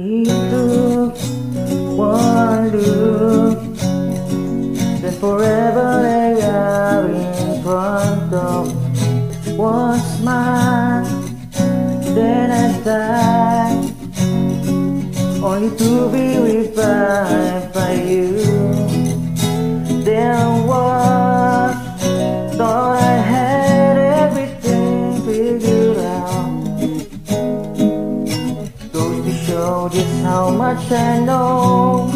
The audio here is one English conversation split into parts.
It took one look, then forever they are in front of one mine Then I died, only to be revived by you. Much I know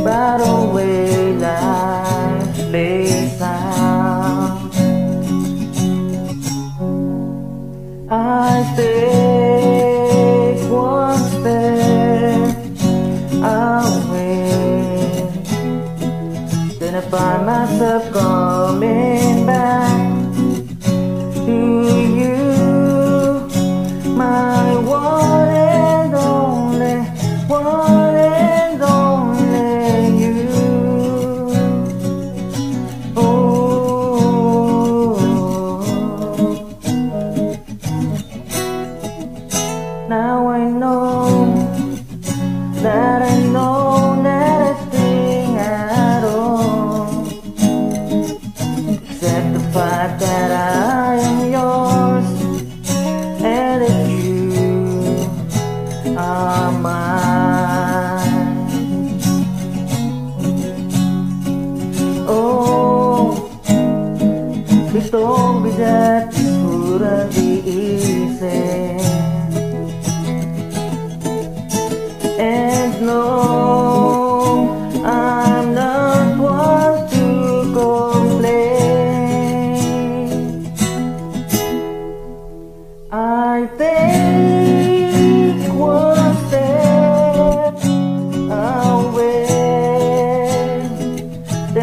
about the way life lays out. I take one step away, then I find myself coming back Now I know that I know not a thing at all, except the fact that I am yours and that you are mine. Oh, please don't be that couldn't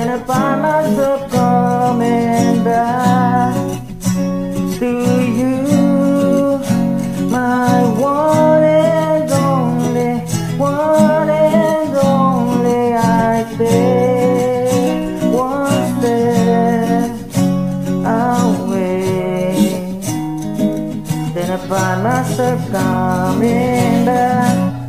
then I find myself coming back to you, my one and only, one and only. I take one step away, then I find myself coming back